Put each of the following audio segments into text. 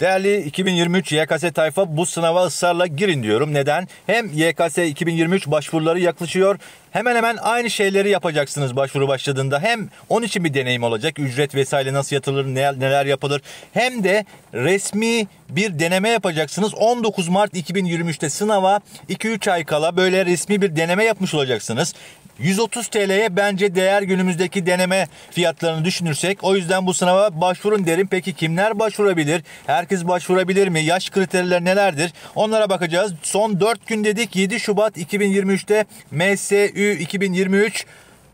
Değerli 2023 YKS tayfa bu sınava ısrarla girin diyorum. Neden? Hem YKS 2023 başvuruları yaklaşıyor. Hemen hemen aynı şeyleri yapacaksınız başvuru başladığında. Hem onun için bir deneyim olacak. Ücret vesaire nasıl yatılır, neler yapılır. Hem de resmi bir deneme yapacaksınız. 19 Mart 2023'te sınava 2-3 ay kala böyle resmi bir deneme yapmış olacaksınız. 130 TL'ye bence değer günümüzdeki deneme fiyatlarını düşünürsek o yüzden bu sınava başvurun derim. Peki kimler başvurabilir? Herkes başvurabilir mi? Yaş kriterleri nelerdir? Onlara bakacağız. Son 4 gün dedik 7 Şubat 2023'te MSÜ 2023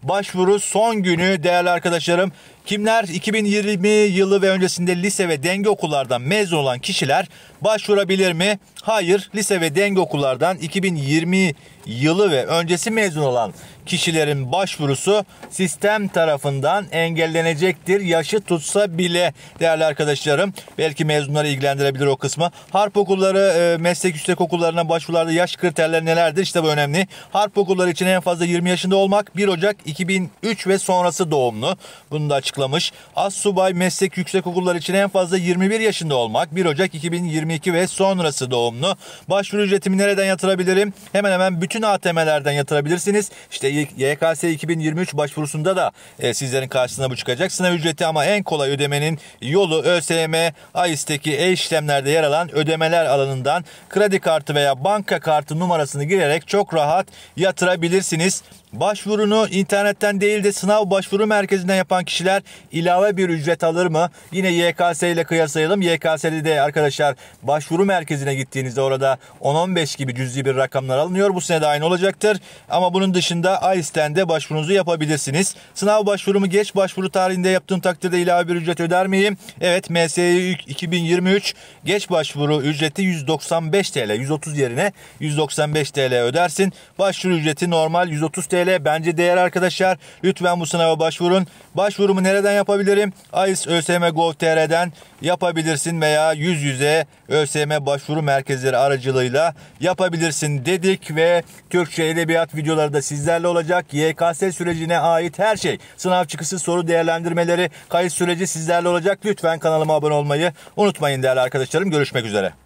başvuru son günü değerli arkadaşlarım. Kimler 2020 yılı ve öncesinde lise ve denge okullardan mezun olan kişiler başvurabilir mi? Hayır, lise ve denge okullardan 2020 yılı ve öncesi mezun olan kişilerin başvurusu sistem tarafından engellenecektir. Yaşı tutsa bile değerli arkadaşlarım. Belki mezunları ilgilendirebilir o kısmı. Harp okulları, e, meslek yüksek okullarına başvurularda yaş kriterleri nelerdir? İşte bu önemli. Harp okulları için en fazla 20 yaşında olmak 1 Ocak 2003 ve sonrası doğumlu. Bunu da açıklamış. As subay meslek yüksek okulları için en fazla 21 yaşında olmak 1 Ocak 2022 ve sonrası doğumlu. Başvuru ücretimi nereden yatırabilirim? Hemen hemen bütün ATM'lerden yatırabilirsiniz. İşte YKS 2023 başvurusunda da e, sizlerin karşısına bu çıkacak. Sınav ücreti ama en kolay ödemenin yolu ÖSYM AİS'teki e-işlemlerde yer alan ödemeler alanından kredi kartı veya banka kartı numarasını girerek çok rahat yatırabilirsiniz. Başvurunu internetten değil de sınav başvuru merkezinden yapan kişiler ilave bir ücret alır mı? Yine YKS ile kıyaslayalım. YKS'de de arkadaşlar başvuru merkezine gittiğinizde orada 10-15 gibi cüzi bir rakamlar alınıyor. Bu sene de aynı olacaktır. Ama bunun dışında AIS'ten de başvurunuzu yapabilirsiniz. Sınav başvurumu geç başvuru tarihinde yaptığım takdirde ilave bir ücret öder miyim? Evet MSY 2023 geç başvuru ücreti 195 TL. 130 yerine 195 TL ödersin. Başvuru ücreti normal 130 TL bence değer arkadaşlar. Lütfen bu sınava başvurun. Başvurumu nereden yapabilirim? AIS ÖSYM Gov.tr'den yapabilirsin veya yüz yüze ÖSYM başvuru merkezleri aracılığıyla yapabilirsin dedik ve Türkçe Edebiyat videoları da sizlerle olacak. YKS sürecine ait her şey, sınav çıkısı, soru değerlendirmeleri, kayıt süreci sizlerle olacak. Lütfen kanalıma abone olmayı unutmayın değerli arkadaşlarım. Görüşmek üzere.